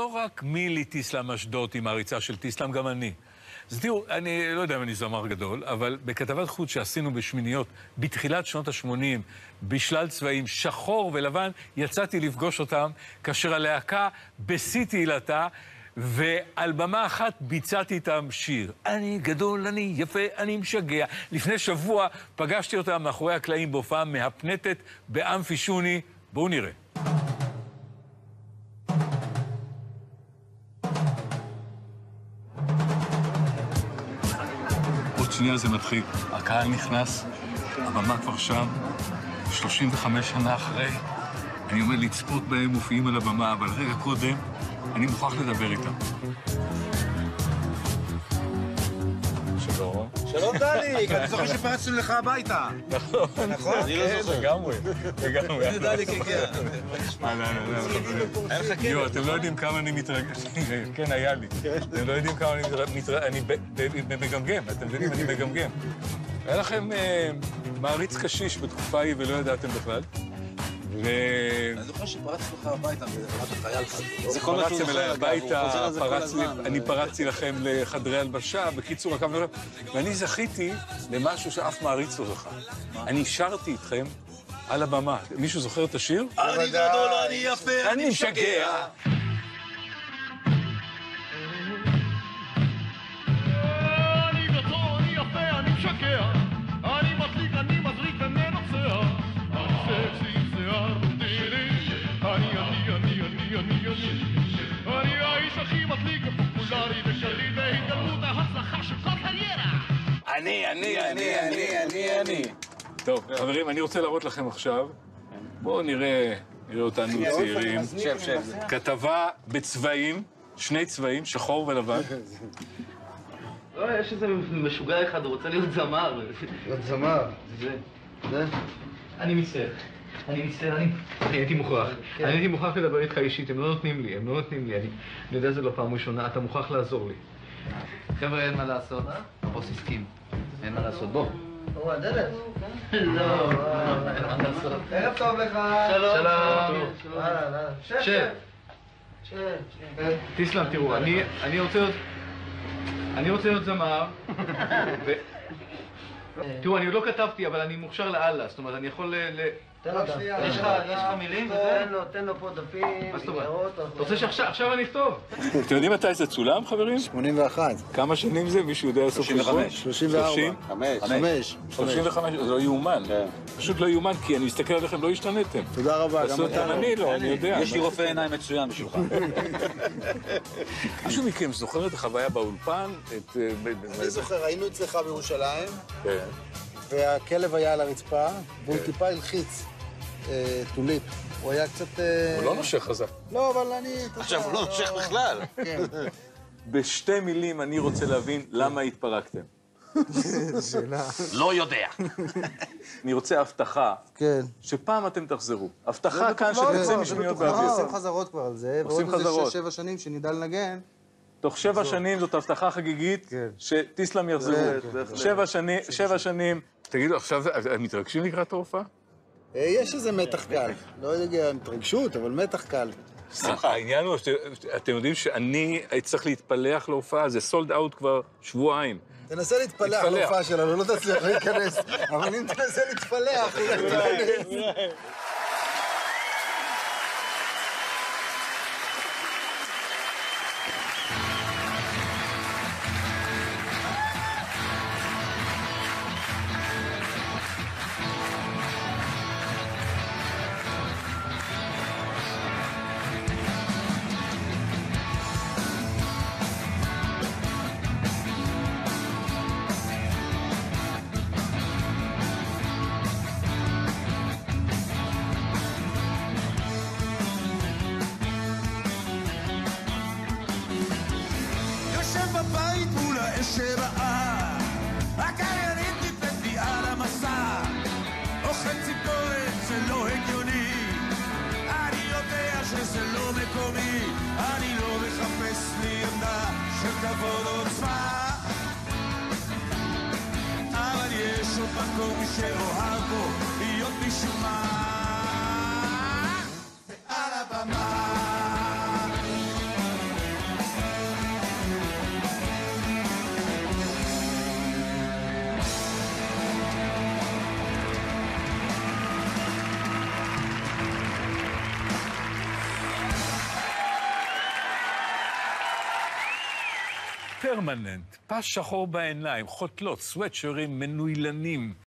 לא רק מילי טיסלאם אשדוד עם העריצה של טיסלאם, גם אני. אז תראו, אני לא יודע אם אני זמר גדול, אבל בכתבת חוץ שעשינו בשמיניות בתחילת שנות ה-80, בשלל צבעים, שחור ולבן, יצאתי לפגוש אותם, כאשר הלהקה בשיא תהילתה, ועל במה אחת ביצעתי איתם שיר. אני גדול, אני יפה, אני משגע. לפני שבוע פגשתי אותם מאחורי הקלעים בהופעה מהפנטת באמפי שוני. בואו נראה. עוד שנייה זה מתחיל. הקהל נכנס, הבמה כבר שם, 35 שנה אחרי. אני עומד לצפות בהם מופיעים על הבמה, אבל רגע קודם, אני מוכרח לדבר איתם. שלום. דליק, אני זוכר שפרצנו לך הביתה. נכון? אני לא זוכר. לגמרי, לגמרי. הנה דליק הגיע. היה לך. יואו, אתם לא יודעים כמה אני מתרגש. כן, היה לי. אתם לא יודעים כמה אני מתרגש. אני מגמגם, אתם מבינים? אני מגמגם. היה לכם אה, מעריץ קשיש בתקופה ההיא ולא ידעתם בכלל. ו... אני זוכר שפרצנו לך הביתה. זה כל מה שהוא פרצתם זוכר, אליי אגב, הוא חוזר הביתה, על זה כל הזמן. אני פרצתי לכם לחדרי הלבשה, בקיצור, הקו נורא. ואני זכיתי למשהו שאף מעריץ לא זכה. אני שרתי איתכם על הבמה. מישהו זוכר את השיר? אני גדול, אני יפה, אני משגע. אני גדול, אני יפה, אני משגע. אני, אני, אני, אני, אני. טוב, חברים, אני רוצה להראות לכם עכשיו. בואו נראה, נראה אותנו צעירים. שב, שב. כתבה בצבעים, שני צבעים, שחור ולבן. לא, יש איזה משוגע אחד, הוא רוצה להיות זמר. להיות זמר. זה. זה? אני מצטער. אני מצטער, אני... אני הייתי מוכרח. אני הייתי מוכרח לדבר איתך אישית, הם לא נותנים לי, הם לא נותנים לי. אני אני יודע שזה לא פעם ראשונה, אתה מוכרח לעזור לי. חבר'ה, אין מה לעשות. הבוס הסכים. אין מה לעשות, בוא. הוא הדלת. לא, אין מה לעשות. ערב טוב לך. שלום. אהלן. שב, שב. שב. תסלם, תראו, אני אני רוצה להיות... אני רוצה להיות זמר. ו- תראו, אני עוד לא כתבתי, אבל אני מוכשר לאללה. זאת אומרת, אני יכול ל... ל- תן לו דף. יש לך- מילים תן וזה? לו, תן לו פה דפים? ניירות. אתה רוצה שעכשיו עכשיו אני אכתוב? אתם יודעים מתי זה צולם, חברים? 81. כמה שנים זה? מישהו יודע לעשות חשבון? 35. 34. 30? חמש. חמש. 35, זה לא יאומן. כן. פשוט לא יאומן, כי אני מסתכל עליכם, לא השתנתם. תודה רבה, גם אתה אותם לא. אני לא, אני יודע. יש לי רופא עיניים מצוין בשבילך. מישהו מכם זוכר את החוויה באולפן? אה, אני זוכר, היינו אצלך בירושלים, כן. והכלב היה על הרצפה, והוא טיפה הלחיץ אה, טוליפ. הוא היה קצת... אה, הוא לא נושך חזק. לא, אבל אני... עכשיו, הוא לא נושך בכלל. כן. בשתי מילים אני רוצה להבין למה התפרקתם. שאלה. לא יודע. אני רוצה הבטחה כן. שפעם אתם תחזרו. הבטחה כאן שתצא משניות אנחנו באוויר. עושים חזרות כבר על זה, עושים ועוד איזה חזרות. שש-שבע שנים שנדע לנגן. תוך שבע שנים זאת הבטחה חגיגית כן. שטיסלאם יחזרו. שבע שנים, שבע שנים. תגידו, עכשיו אתם מתרגשים לקראת ההופעה? אה, יש איזה מתח קל. לא יודע, התרגשות, אבל מתח קל. העניין הוא, שאת- אתם יודעים שאני צריך להתפלח להופעה, זה סולד אאוט כבר שבועיים. תנסה להתפלח. להופעה שלנו, לא תצליח להיכנס. אבל אם תנסה להתפלח, אולי תיכנס. יושב בבית מול האש שבעה, הקריינית נטפת לי על המסע, אוכל ציפורת זה לא הגיוני, אני יודע שזה לא מקומי, אני לא מחפש לי עמדה של כבוד עוצמה, אבל יש עוד מקום שאוהב בו. להיות משום מה, פרמננט, פס שחור בעיניים, חותלות, סוואטשרים מנוילנים.